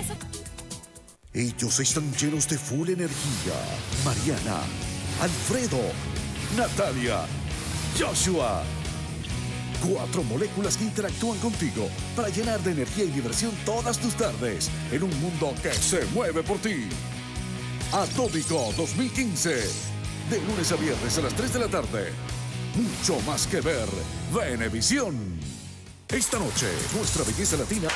eso. Ellos están llenos de full energía. Mariana, Alfredo, Natalia, Joshua. Cuatro moléculas que interactúan contigo para llenar de energía y diversión todas tus tardes en un mundo que se mueve por ti. Atómico 2015. De lunes a viernes a las 3 de la tarde. Mucho más que ver. Venevisión. Esta noche, nuestra belleza latina